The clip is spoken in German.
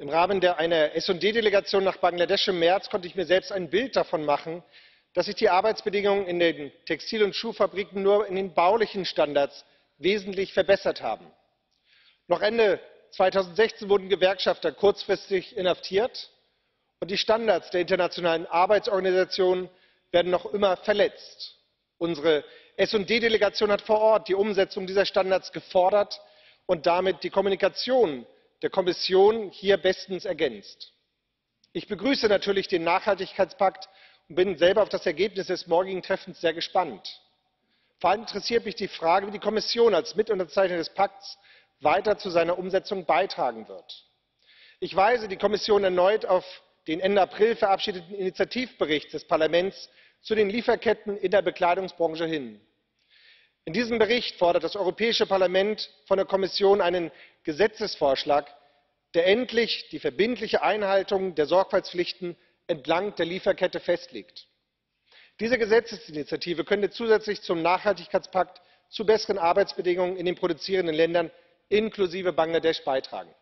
Im Rahmen einer SD Delegation nach Bangladesch im März konnte ich mir selbst ein Bild davon machen, dass sich die Arbeitsbedingungen in den Textil und Schuhfabriken nur in den baulichen Standards wesentlich verbessert haben. Noch Ende 2016 wurden Gewerkschafter kurzfristig inhaftiert, und die Standards der Internationalen Arbeitsorganisation werden noch immer verletzt. Unsere SD Delegation hat vor Ort die Umsetzung dieser Standards gefordert und damit die Kommunikation der Kommission hier bestens ergänzt. Ich begrüße natürlich den Nachhaltigkeitspakt und bin selber auf das Ergebnis des morgigen Treffens sehr gespannt. Vor allem interessiert mich die Frage, wie die Kommission als Mitunterzeichner des Pakts weiter zu seiner Umsetzung beitragen wird. Ich weise die Kommission erneut auf den Ende April verabschiedeten Initiativbericht des Parlaments zu den Lieferketten in der Bekleidungsbranche hin. In diesem Bericht fordert das Europäische Parlament von der Kommission einen Gesetzesvorschlag, der endlich die verbindliche Einhaltung der Sorgfaltspflichten entlang der Lieferkette festlegt. Diese Gesetzesinitiative könnte zusätzlich zum Nachhaltigkeitspakt zu besseren Arbeitsbedingungen in den produzierenden Ländern inklusive Bangladesch beitragen.